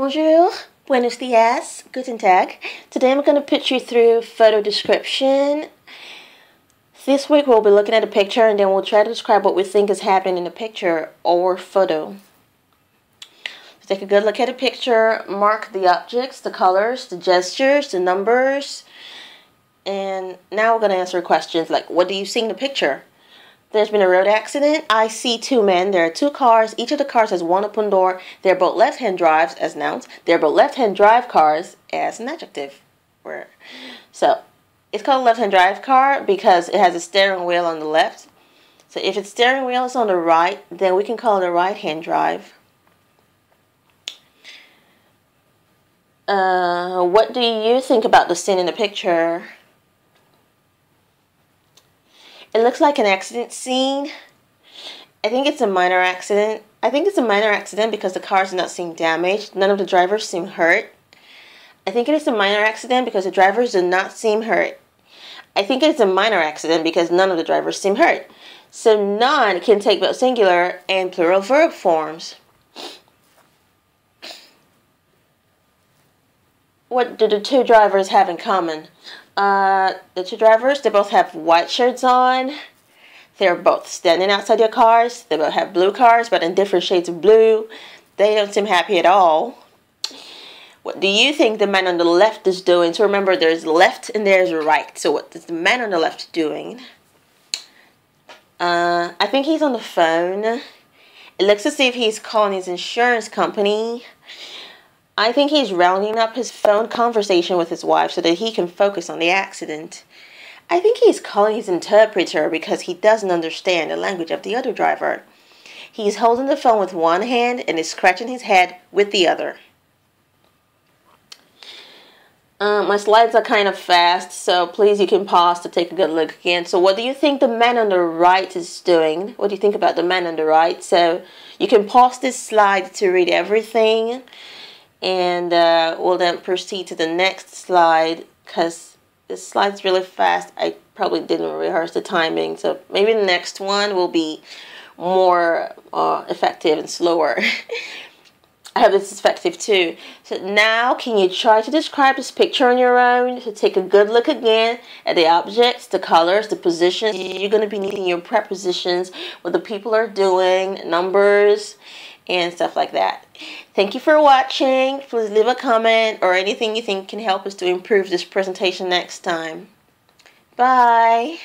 Bonjour, buenos dias, guten tag. Today I'm going to put you through photo description. This week we'll be looking at a picture and then we'll try to describe what we think is happening in the picture or photo. So take a good look at a picture, mark the objects, the colors, the gestures, the numbers, and now we're going to answer questions like what do you see in the picture? There's been a road accident. I see two men. There are two cars. Each of the cars has one open door. They're both left-hand drives as nouns. They're both left-hand drive cars as an adjective. So it's called a left-hand drive car because it has a steering wheel on the left. So if its steering wheel is on the right, then we can call it a right-hand drive. Uh, what do you think about the scene in the picture? It looks like an accident scene. I think it's a minor accident. I think it's a minor accident because the cars do not seem damaged. None of the drivers seem hurt. I think it is a minor accident because the drivers do not seem hurt. I think it is a minor accident because none of the drivers seem hurt. So none can take both singular and plural verb forms. What do the two drivers have in common? Uh, the two drivers, they both have white shirts on. They're both standing outside their cars. They both have blue cars, but in different shades of blue. They don't seem happy at all. What do you think the man on the left is doing? So remember, there's left and there's right. So what is the man on the left doing? Uh, I think he's on the phone. It looks as if he's calling his insurance company. I think he's rounding up his phone conversation with his wife so that he can focus on the accident. I think he's calling his interpreter because he doesn't understand the language of the other driver. He's holding the phone with one hand and is scratching his head with the other. Uh, my slides are kind of fast, so please you can pause to take a good look again. So what do you think the man on the right is doing? What do you think about the man on the right? So you can pause this slide to read everything and uh, we'll then proceed to the next slide because this slide's really fast. I probably didn't rehearse the timing, so maybe the next one will be more uh, effective and slower. I hope this is effective too. So now, can you try to describe this picture on your own? So take a good look again at the objects, the colors, the positions. You're going to be needing your prepositions, what the people are doing, numbers, and stuff like that. Thank you for watching. Please leave a comment or anything you think can help us to improve this presentation next time. Bye.